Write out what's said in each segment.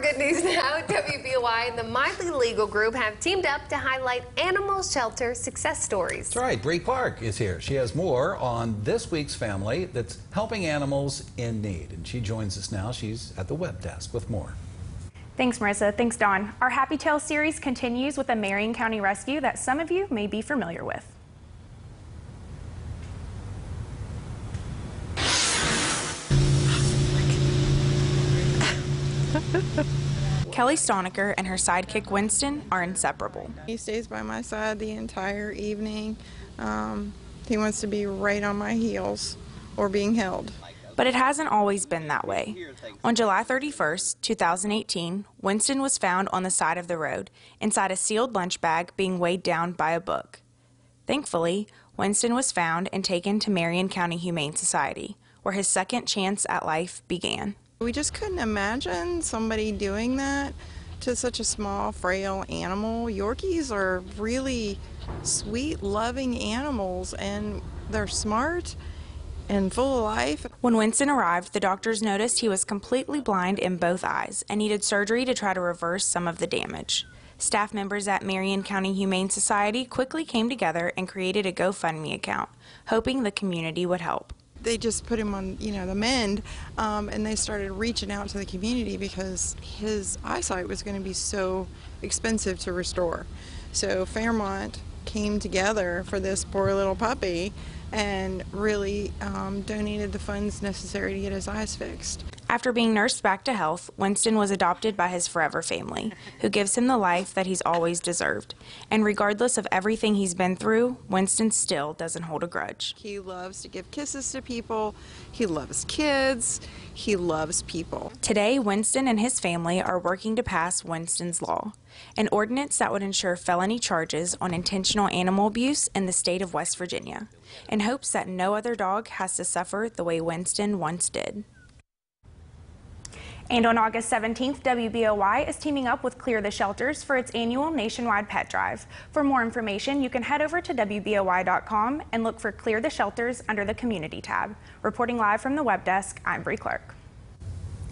Good news now. WBOY and the Miley Legal Group have teamed up to highlight animal shelter success stories. That's right. Bree Clark is here. She has more on this week's family that's helping animals in need. And she joins us now. She's at the web desk with more. Thanks, Marissa. Thanks, Don. Our Happy Tale series continues with a Marion County rescue that some of you may be familiar with. Kelly Stoniker and her sidekick Winston are inseparable. He stays by my side the entire evening. Um, he wants to be right on my heels or being held. But it hasn't always been that way. On July 31st, 2018, Winston was found on the side of the road, inside a sealed lunch bag being weighed down by a book. Thankfully, Winston was found and taken to Marion County Humane Society, where his second chance at life began. We just couldn't imagine somebody doing that to such a small, frail animal. Yorkies are really sweet, loving animals, and they're smart and full of life. When Winston arrived, the doctors noticed he was completely blind in both eyes and needed surgery to try to reverse some of the damage. Staff members at Marion County Humane Society quickly came together and created a GoFundMe account, hoping the community would help they just put him on, you know, the mend, um, and they started reaching out to the community because his eyesight was going to be so expensive to restore. So Fairmont came together for this poor little puppy and really um, donated the funds necessary to get his eyes fixed. After being nursed back to health, Winston was adopted by his forever family, who gives him the life that he's always deserved. And regardless of everything he's been through, Winston still doesn't hold a grudge. He loves to give kisses to people, he loves kids, he loves people. Today, Winston and his family are working to pass Winston's Law, an ordinance that would ensure felony charges on intentional animal abuse in the state of West Virginia, in hopes that no other dog has to suffer the way Winston once did. And on August 17th, WBOY is teaming up with Clear the Shelters for its annual nationwide pet drive. For more information, you can head over to WBOY.com and look for Clear the Shelters under the Community tab. Reporting live from the web desk, I'm Bree Clark.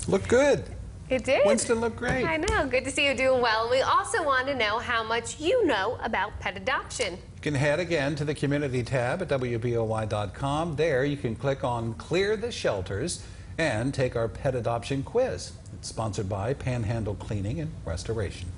Look good. It did. Winston looked great. I know. Good to see you doing well. We also want to know how much you know about pet adoption. You can head again to the community tab at WBOY.com. There you can click on Clear the Shelters and take our pet adoption quiz. It's sponsored by Panhandle Cleaning and Restoration.